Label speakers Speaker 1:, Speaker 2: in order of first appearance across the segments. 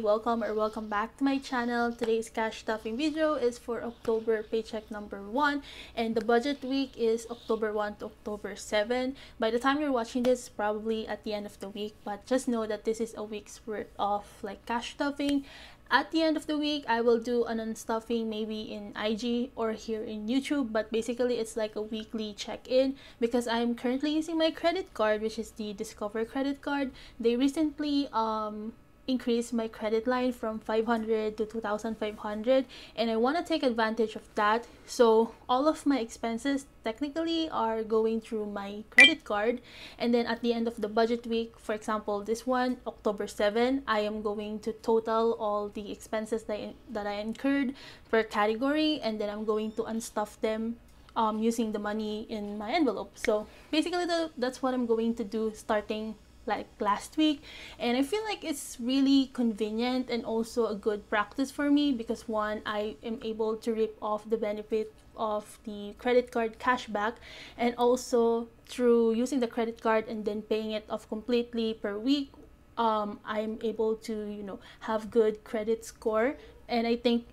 Speaker 1: welcome or welcome back to my channel. Today's cash stuffing video is for october paycheck number one and the budget week is october 1 to october 7 by the time you're watching this probably at the end of the week but just know that this is a week's worth of like cash stuffing. At the end of the week i will do an unstuffing maybe in ig or here in youtube but basically it's like a weekly check-in because i'm currently using my credit card which is the discover credit card. They recently um increase my credit line from 500 to 2500 and I want to take advantage of that. So all of my expenses technically are going through my credit card and then at the end of the budget week for example this one October 7 I am going to total all the expenses that I, that I incurred per category and then I'm going to unstuff them um, using the money in my envelope. So basically the, that's what I'm going to do starting like last week. And i feel like it's really convenient and also a good practice for me because one i am able to rip off the benefit of the credit card cashback and also through using the credit card and then paying it off completely per week um, i'm able to you know have good credit score. And i think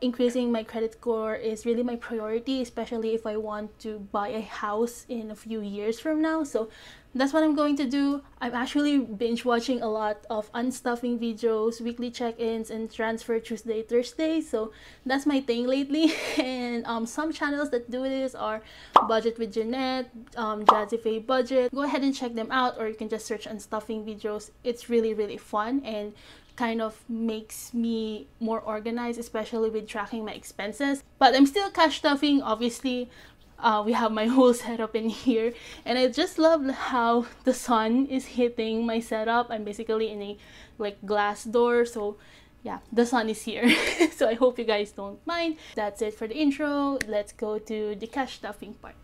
Speaker 1: increasing my credit score is really my priority especially if i want to buy a house in a few years from now so that's what I'm going to do. I'm actually binge watching a lot of unstuffing videos, weekly check-ins, and transfer Tuesday, Thursday. So that's my thing lately. And um, some channels that do this are Budget with Jeanette, um, Jazzyfey Budget. Go ahead and check them out, or you can just search unstuffing videos. It's really really fun and kind of makes me more organized, especially with tracking my expenses. But I'm still cash stuffing, obviously. Uh, we have my whole setup in here. And I just love how the sun is hitting my setup. I'm basically in a like glass door. So yeah the sun is here. So I hope you guys don't mind. That's it for the intro. Let's go to the cash stuffing part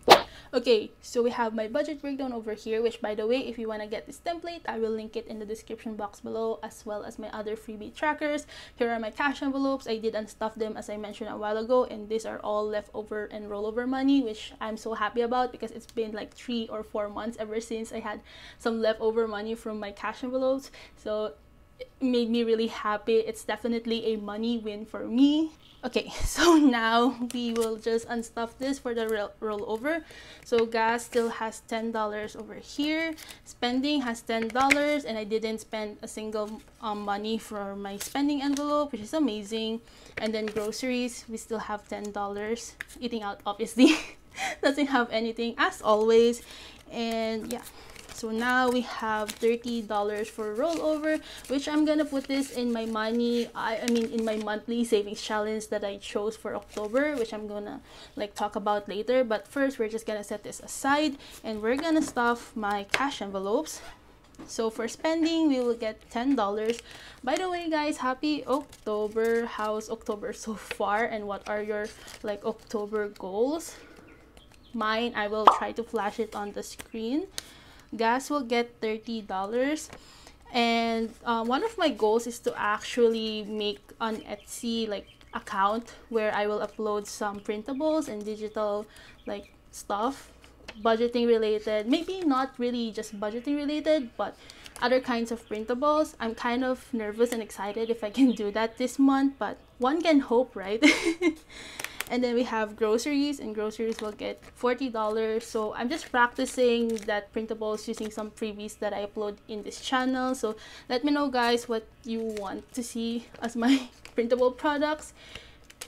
Speaker 1: Okay, so we have my budget breakdown over here, which by the way, if you want to get this template, I will link it in the description box below, as well as my other freebie trackers. Here are my cash envelopes. I did unstuff them as I mentioned a while ago, and these are all leftover and rollover money, which I'm so happy about because it's been like three or four months ever since I had some leftover money from my cash envelopes. So it made me really happy. It's definitely a money win for me. Okay, so now we will just unstuff this for the rollover. So gas still has $10 over here. Spending has $10 and I didn't spend a single um, money for my spending envelope, which is amazing. And then groceries, we still have $10. Eating out obviously doesn't have anything as always. And yeah, so now we have $30 for rollover which i'm gonna put this in my money I, I mean in my monthly savings challenge that i chose for october which i'm gonna like talk about later. But first we're just gonna set this aside and we're gonna stuff my cash envelopes. So for spending we will get $10 by the way guys happy october. How's october so far and what are your like october goals? Mine i will try to flash it on the screen gas will get $30 and uh, one of my goals is to actually make an Etsy like account where I will upload some printables and digital like stuff budgeting related. Maybe not really just budgeting related but other kinds of printables. I'm kind of nervous and excited if i can do that this month but one can hope right and then we have groceries and groceries will get $40 so i'm just practicing that printables using some freebies that i upload in this channel. So let me know guys what you want to see as my printable products.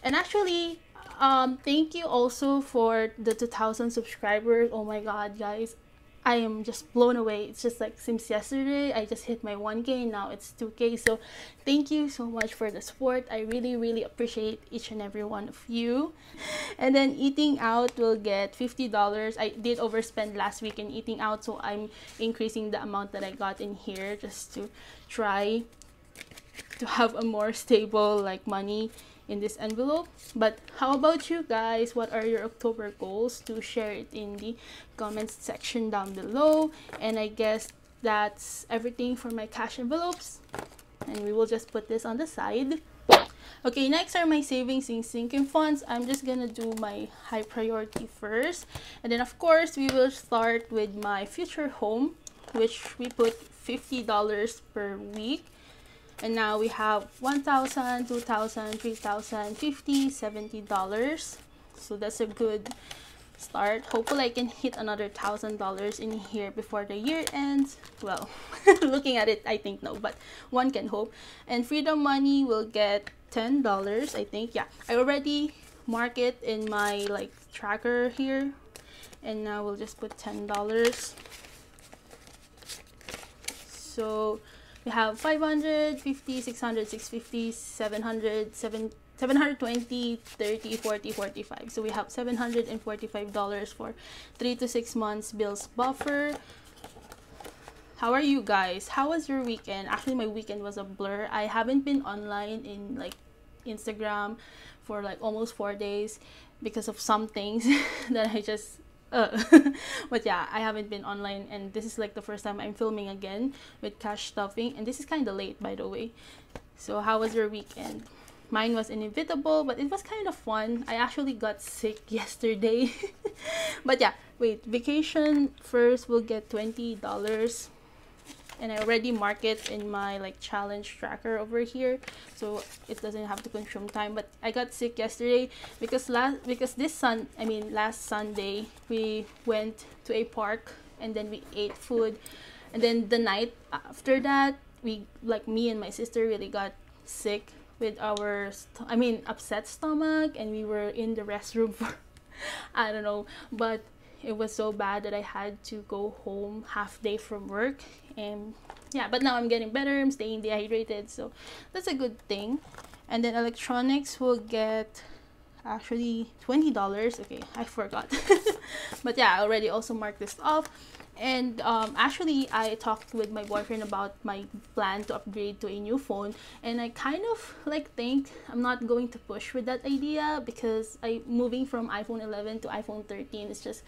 Speaker 1: And actually um thank you also for the 2000 subscribers. Oh my god guys I am just blown away. It's just like since yesterday, I just hit my 1K, now it's 2K. So thank you so much for the support. I really, really appreciate each and every one of you. And then eating out will get $50. I did overspend last week in eating out, so I'm increasing the amount that I got in here just to try to have a more stable like money in this envelope. But how about you guys? What are your october goals? To share it in the comments section down below. And i guess that's everything for my cash envelopes. And we will just put this on the side. Okay next are my savings in sinking funds. I'm just gonna do my high priority first. And then of course we will start with my future home which we put $50 per week and now we have 1000 2000 3000 50 70 dollars. So that's a good start. Hopefully i can hit another thousand dollars in here before the year ends. Well looking at it i think no but one can hope. And freedom money will get ten dollars i think. Yeah i already mark it in my like tracker here. And now we'll just put ten dollars. So we have 500 50 600 650 700 7 720 30 40 45 so we have 745 dollars for three to six months bills buffer. How are you guys? How was your weekend? Actually my weekend was a blur. I haven't been online in like instagram for like almost four days because of some things that i just uh, but yeah i haven't been online and this is like the first time i'm filming again with cash stuffing and this is kind of late by the way. So how was your weekend? Mine was inevitable but it was kind of fun. I actually got sick yesterday. But yeah wait vacation first will get 20 dollars and I already mark it in my like challenge tracker over here so it doesn't have to consume time. But I got sick yesterday because last because this sun I mean last Sunday we went to a park and then we ate food. And then the night after that we like me and my sister really got sick with our I mean upset stomach and we were in the restroom for I don't know. But it was so bad that I had to go home half day from work. And yeah but now I'm getting better. I'm staying dehydrated. So that's a good thing. And then electronics will get actually $20 okay I forgot. But yeah I already also marked this off and um, actually i talked with my boyfriend about my plan to upgrade to a new phone. And i kind of like think i'm not going to push with that idea because i moving from iphone 11 to iphone 13 is just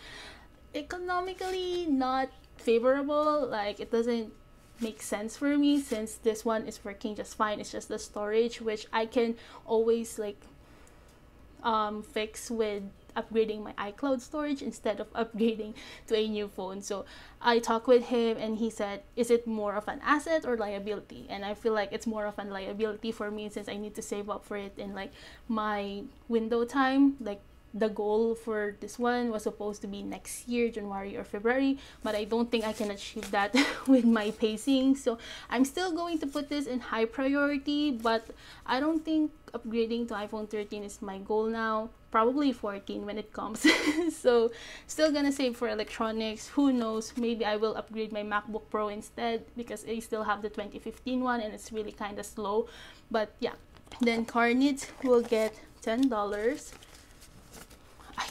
Speaker 1: economically not favorable. Like it doesn't make sense for me since this one is working just fine. It's just the storage which i can always like um, fix with upgrading my iCloud storage instead of upgrading to a new phone. So I talked with him and he said, is it more of an asset or liability? And I feel like it's more of a liability for me since I need to save up for it in like my window time, like the goal for this one was supposed to be next year january or february but i don't think i can achieve that with my pacing. So i'm still going to put this in high priority but i don't think upgrading to iphone 13 is my goal now. Probably 14 when it comes. So still gonna save for electronics. Who knows? Maybe i will upgrade my macbook pro instead because i still have the 2015 one and it's really kind of slow. But yeah. Then car needs will get $10 I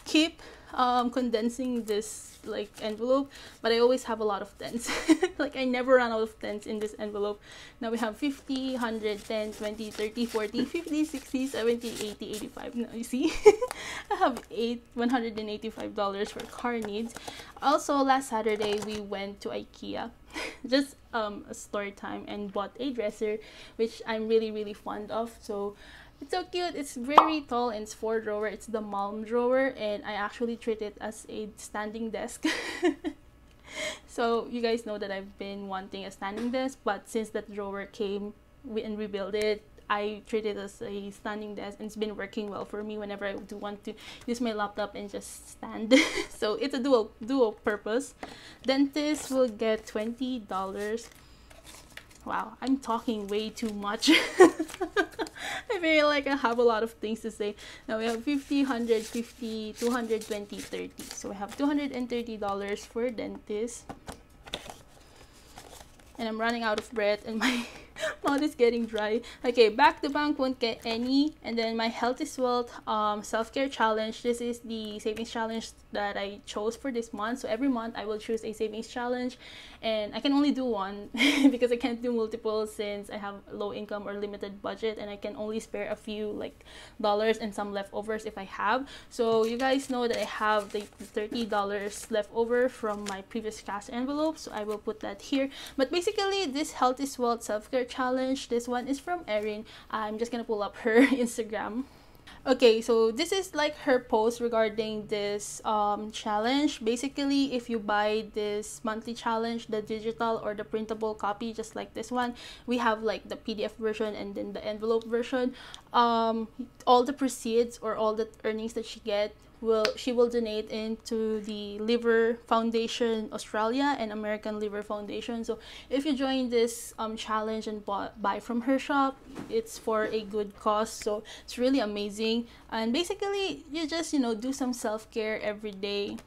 Speaker 1: keep um, condensing this like envelope but I always have a lot of tens. Like I never run out of tens in this envelope. Now we have 50 100 10 20 30 40 50 60 70 80 85 now you see I have eight 185 dollars for car needs. Also last Saturday we went to IKEA. Just um, a story time and bought a dresser which I'm really really fond of. So it's so cute. It's very tall and it's four drawer. It's the Malm drawer and I actually treat it as a standing desk. so you guys know that I've been wanting a standing desk but since that drawer came and rebuilt it I treat it as a standing desk and it's been working well for me whenever I do want to use my laptop and just stand. so it's a dual dual purpose. Dentist will get twenty dollars. Wow, I'm talking way too much. I feel like I have a lot of things to say. Now we have 50, 100, 50, 220, 30. So we have $230 for dentist. And I'm running out of breath and my mouth is getting dry. Okay, back to bank won't get any. And then my health is wealth um, self-care challenge. This is the savings challenge that I chose for this month. So every month I will choose a savings challenge and I can only do one because I can't do multiple since I have low income or limited budget and I can only spare a few like dollars and some leftovers if I have. So you guys know that I have the $30 left over from my previous cash envelope. So I will put that here. But basically this health is wealth self-care challenge. This one is from Erin. I'm just gonna pull up her Instagram Okay, so this is like her post regarding this um, challenge. Basically, if you buy this monthly challenge, the digital or the printable copy, just like this one, we have like the PDF version and then the envelope version. Um, all the proceeds or all the earnings that she get will she will donate into the Liver Foundation Australia and American Liver Foundation. So if you join this um, challenge and buy from her shop, it's for a good cause. So it's really amazing. And basically, you just you know do some self care every day.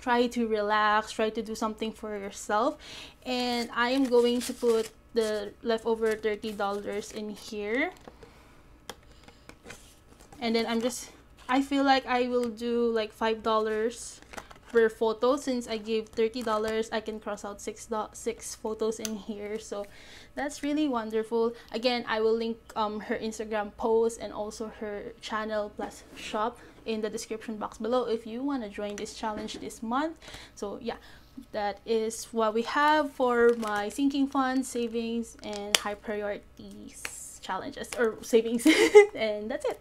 Speaker 1: Try to relax. Try to do something for yourself. And I am going to put the leftover thirty dollars in here. And then I'm just I feel like I will do like five dollars per photo. Since I gave thirty dollars I can cross out six six photos in here. So that's really wonderful. Again I will link um her Instagram post and also her channel plus shop in the description box below if you want to join this challenge this month. So yeah that is what we have for my sinking funds savings and high priorities challenges or savings. And that's it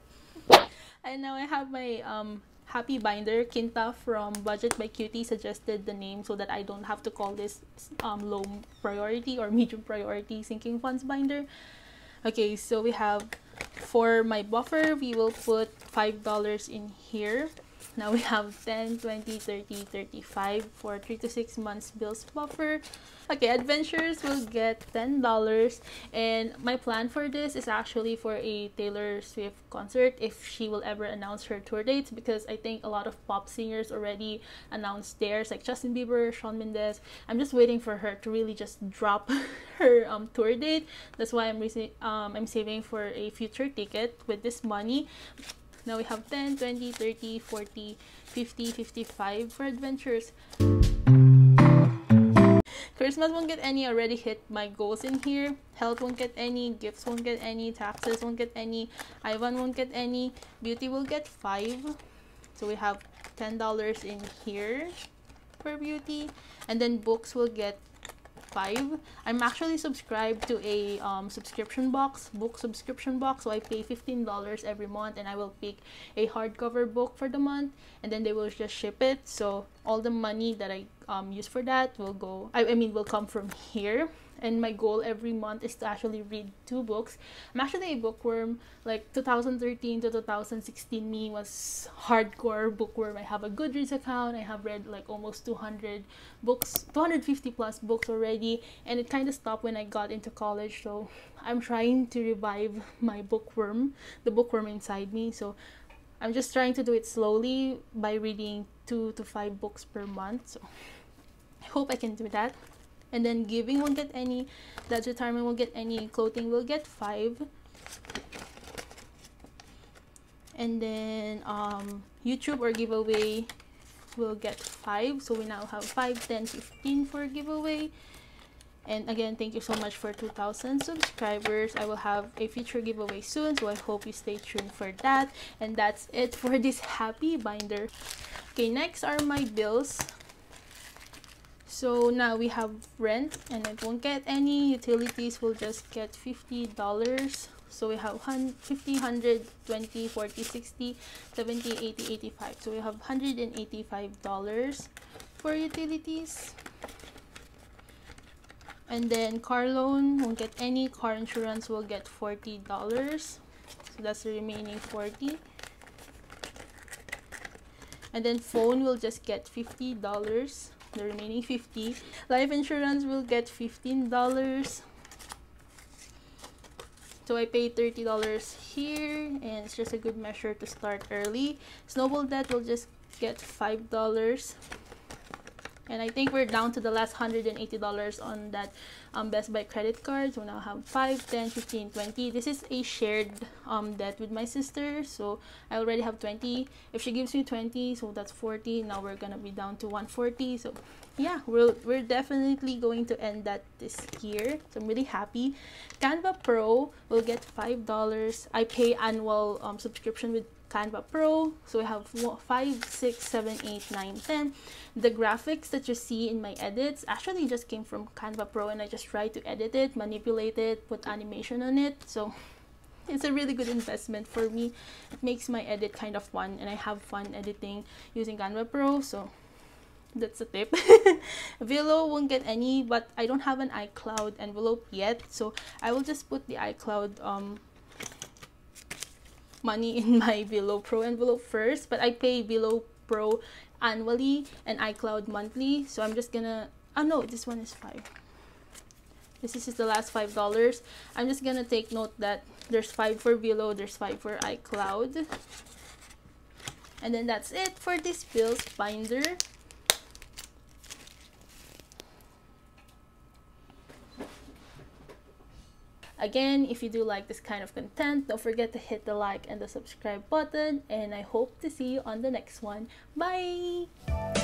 Speaker 1: and now I have my um happy binder. Kinta from Budget by Qutie suggested the name so that I don't have to call this um, low priority or medium priority sinking funds binder. Okay, so we have for my buffer, we will put $5 in here. Now we have 10, 20, 30, 35 for 3 to 6 months bills buffer. Okay, adventures will get $10 and my plan for this is actually for a Taylor Swift concert if she will ever announce her tour dates because I think a lot of pop singers already announced theirs like Justin Bieber, Shawn Mendes. I'm just waiting for her to really just drop her um, tour date. That's why I'm um, I'm saving for a future ticket with this money. Now we have 10, 20, 30, 40, 50, 55 for adventures. Christmas won't get any, already hit my goals in here. Health won't get any, gifts won't get any, taxes won't get any, Ivan won't get any, beauty will get 5. So we have $10 in here for beauty. And then books will get five. I'm actually subscribed to a um, subscription box, book subscription box. So I pay $15 every month and I will pick a hardcover book for the month and then they will just ship it. So all the money that I um, use for that will go, I, I mean, will come from here and my goal every month is to actually read two books. I'm actually a bookworm. Like 2013 to 2016, me was hardcore bookworm. I have a Goodreads account. I have read like almost 200 books, 250 plus books already, and it kind of stopped when I got into college. So I'm trying to revive my bookworm, the bookworm inside me. So I'm just trying to do it slowly by reading two to five books per month. So I hope I can do that and then giving won't get any that's retirement won't get any clothing will get five. And then um, youtube or giveaway will get five. So we now have 5 10 15 for giveaway. And again thank you so much for 2000 subscribers. I will have a future giveaway soon so i hope you stay tuned for that. And that's it for this happy binder. Okay next are my bills so now we have rent and it won't get any. Utilities We'll just get $50 so we have 50 100 20 40 60 70 80 85 so we have 185 dollars for utilities. And then car loan won't get any. Car insurance We'll get 40 dollars. So that's the remaining 40 and then phone will just get 50 dollars the remaining 50 life insurance will get $15 so I paid $30 here and it's just a good measure to start early. Snowball debt will just get $5 and I think we're down to the last $180 on that um, Best Buy credit card. So now I have 5, 10, 15, 20. This is a shared um, debt with my sister. So I already have 20. If she gives me 20, so that's 40. Now we're going to be down to 140. So yeah, we're, we're definitely going to end that this year. So I'm really happy. Canva Pro will get $5. I pay annual um, subscription with Canva Pro. So we have 5, 6, 7, 8, 9, 10. The graphics that you see in my edits actually just came from Canva Pro and I just tried to edit it, manipulate it, put animation on it. So it's a really good investment for me. It makes my edit kind of fun and I have fun editing using Canva Pro. So that's a tip. VLLO won't get any, but I don't have an iCloud envelope yet. So I will just put the iCloud um, money in my VLLO Pro envelope first. But I pay VLLO Pro annually and iCloud monthly. So I'm just gonna, oh no, this one is five. This is the last five dollars. I'm just gonna take note that there's five for VLLO, there's five for iCloud. And then that's it for this bills binder. Again, if you do like this kind of content, don't forget to hit the like and the subscribe button. And I hope to see you on the next one. Bye!